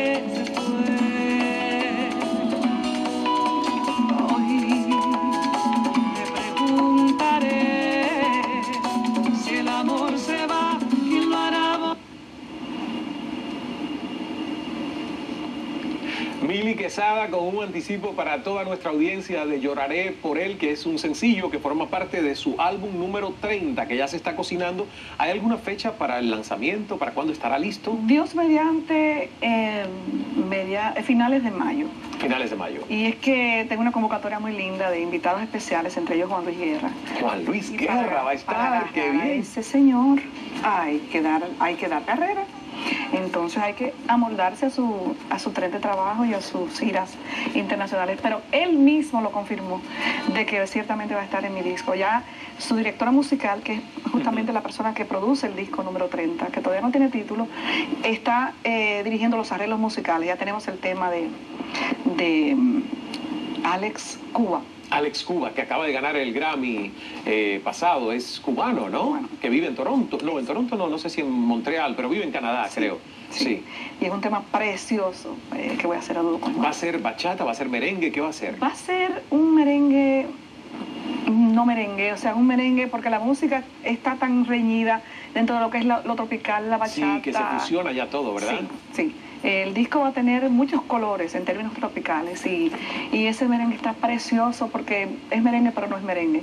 desde Mili Quesada con un anticipo para toda nuestra audiencia de Lloraré por él, que es un sencillo que forma parte de su álbum número 30, que ya se está cocinando. ¿Hay alguna fecha para el lanzamiento? ¿Para cuándo estará listo? Dios mediante eh, media- eh, finales de mayo. Finales de mayo. Y es que tengo una convocatoria muy linda de invitados especiales, entre ellos Juan Luis Guerra. Juan Luis Guerra para- va a estar, qué bien. Ese señor hay que dar, hay que dar carrera. Entonces hay que amoldarse a su, a su tren de trabajo y a sus giras internacionales. Pero él mismo lo confirmó de que ciertamente va a estar en mi disco. Ya su directora musical, que es justamente la persona que produce el disco número 30, que todavía no tiene título, está eh, dirigiendo los arreglos musicales. Ya tenemos el tema de, de mm, Alex Cuba. Alex Cuba, que acaba de ganar el Grammy eh, pasado, es cubano, ¿no? Que vive en Toronto. No, en Toronto no, no sé si en Montreal, pero vive en Canadá, creo. Sí. Y es un tema precioso eh, que voy a hacer a dúo con. ¿Va a ser bachata? ¿Va a ser merengue? ¿Qué va a ser? Va a ser un merengue, no merengue, o sea, un merengue porque la música está tan reñida dentro de lo que es lo tropical, la bachata. Sí, que se fusiona ya todo, ¿verdad? Sí, sí. El disco va a tener muchos colores en términos tropicales y, y ese merengue está precioso porque es merengue pero no es merengue.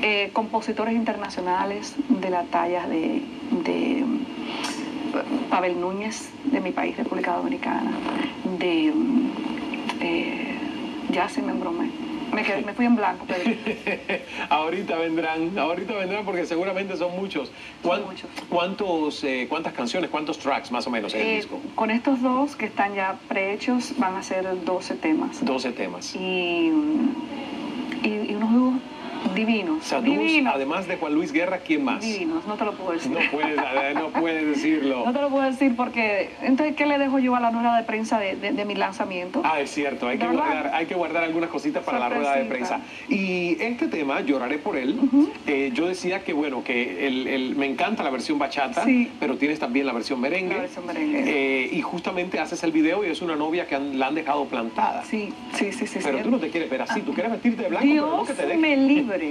Eh, compositores internacionales de la talla de, de mm, Pavel Núñez de mi país, República Dominicana, de... mm, eh, ya se me quedé- me fui en blanco, Pedro. ahorita vendrán, ahorita vendrán porque seguramente son muchos. ¿Cuán- Son muchos. ¿Cuántos, eh, ¿Cuántas canciones, cuántos tracks más o menos en el Eh, disco? con estos dos que están ya prehechos van a ser 12 temas. 12 temas. y, y, y unos dúos divinos. O sea, dúos, divinos. además de Juan Luis Guerra, ¿quién más? Divinos, no te lo puedo decir. No puedes, no puedes decirlo. No te lo puedo decir porque, entonces, ¿qué le dejo yo a la rueda de prensa de, de- de mi lanzamiento? Ah, es cierto, hay que, guardar, hay que guardar algunas cositas para la rueda de prensa. Y este tema, Lloraré por él, eh, yo decía que, bueno, que el, el- me encanta la versión bachata, Sí. pero tienes también la versión merengue. La versión merengue. Eh, y justamente haces el video y es una novia que han- la han dejado plantada. Sí, sí, sí, sí. Pero sí. tú no te quieres ver así, tú quieres vestirte de blanco, pero no Dios que te deje. me libre.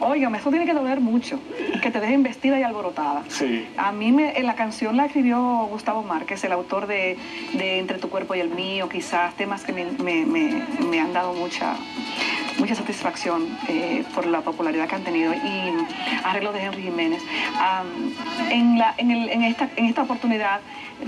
Óigame, eso tiene que doler mucho, que te dejen vestida y alborotada. Sí. A mí me, en la canción la escribió Gustavo Márquez, el autor de, de Entre tu cuerpo y el mío, quizás temas que me, me- me- me han dado mucha, mucha satisfacción eh, por la popularidad que han tenido y arreglo de Henry Jiménez. En, la, en, el- en esta, en esta oportunidad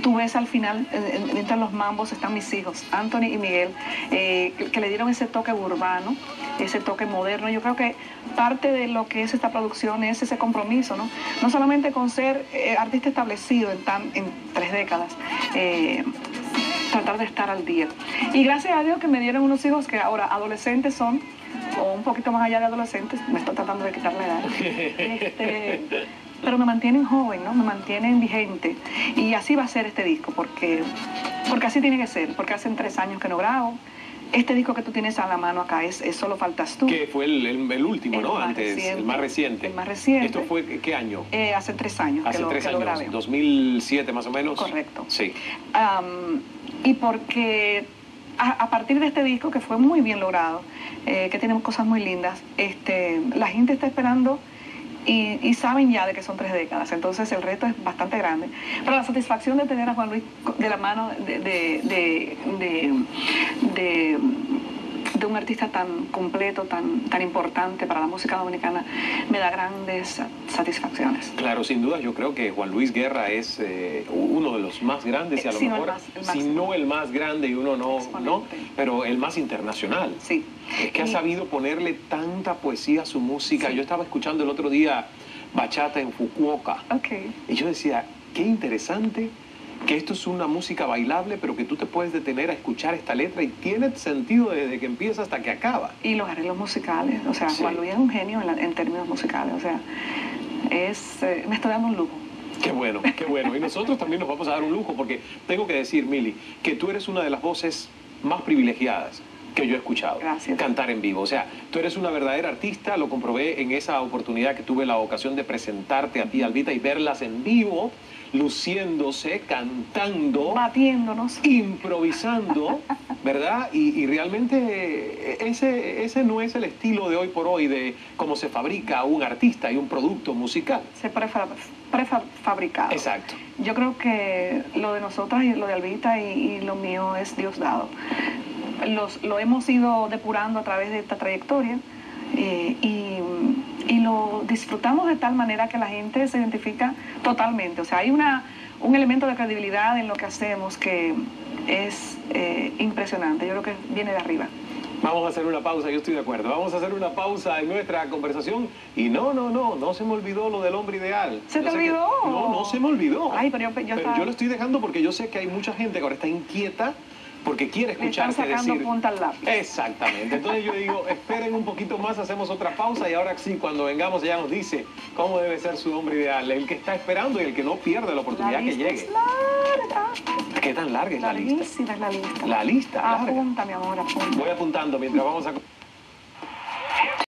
tú ves al final, en- entre los mambos están mis hijos, Anthony y Miguel, eh, que, que le dieron ese toque urbano, ese toque moderno. Yo creo que parte de lo que es esta producción es ese compromiso, ¿no? No solamente con ser eh, artista establecido en, tan, en tres décadas, eh, tratar de estar al día. Y gracias a Dios que me dieron unos hijos que ahora adolescentes son, o un poquito más allá de adolescentes, me estoy tratando de quitar la edad. Este, pero me mantienen joven, ¿no? Me mantienen vigente. Y así va a ser este disco, porque, porque así tiene que ser, porque hace tres años que no grabo. Este disco que tú tienes a la mano acá es, es Solo Faltas Tú. Que fue el, el- el último, El ¿no? Antes, reciente. el más reciente. El más reciente. ¿Esto fue qué- año? Eh, hace tres años Hace que lo, tres que lo años, grabé. 2007 más o menos. Correcto. Sí. Y porque a, a partir de este disco, que fue muy bien logrado, eh, que tiene cosas muy lindas, este, la gente está esperando y, y saben ya de que son tres décadas, entonces el reto es bastante grande. Pero la satisfacción de tener a Juan Luis de la mano de, de, de, de- de- un artista tan completo, tan, tan importante para la música dominicana, me da grandes sa- satisfacciones. Claro, sin duda yo creo que Juan Luis Guerra es eh, uno de los más grandes y a Eh, lo si no el mejor, más- el si no el más grande y uno no, no, pero el más internacional. Sí. Es que ha sabido ponerle tanta poesía a su música. Sí. Yo estaba escuchando el otro día bachata en Fukuoka Ok. y yo decía, qué interesante que esto es una música bailable, pero que tú te puedes detener a escuchar esta letra y tiene sentido desde que empieza hasta que acaba. Y los arreglos musicales, o sea, Sí. Juan Luis es un genio en, la- en términos musicales, o sea, es, eh, me estoy dando un lujo. Qué bueno, qué bueno. Y nosotros también nos vamos a dar un lujo porque tengo que decir, Mili, que tú eres una de las voces más privilegiadas que yo he escuchado. Gracias. Cantar en vivo. O sea, tú eres una verdadera artista, lo comprobé en esa oportunidad que tuve la ocasión de presentarte a ti, Albita, y verlas en vivo, luciéndose, cantando, Batiéndonos. improvisando, ¿verdad? Y, y realmente eh, ese, ese no es el estilo de hoy por hoy de cómo se fabrica un artista y un producto musical. Se prefa- prefabricado. Exacto. Yo creo que lo de nosotras y lo de Albita y, y lo mío es Dios dado. Los, lo hemos ido depurando a través de esta trayectoria eh, y, y lo disfrutamos de tal manera que la gente se identifica totalmente. O sea, hay una, un elemento de credibilidad en lo que hacemos que es eh, impresionante. Yo creo que viene de arriba. Vamos a hacer una pausa, yo estoy de acuerdo. Vamos a hacer una pausa en nuestra conversación. Y no, no, no, no se me olvidó lo del hombre ideal. ¿Se te sé que- olvidó? No, no se me olvidó. Ay, pero yo- yo estaba- yo lo estoy dejando porque yo sé que hay mucha gente que ahora está inquieta porque quiere Le están escucharte sacando decir... punta al lápiz. Exactamente. Entonces yo digo, esperen un poquito más, hacemos otra pausa y ahora sí, cuando vengamos ella nos dice cómo debe ser su hombre ideal. El que está esperando y el que no pierde la La oportunidad que llegue. es larga. ¿Qué tan larga es la lista? Larguísima es la lista. La lista, larga. Apunta, mi amor, apunta. Voy apuntando mientras vamos a...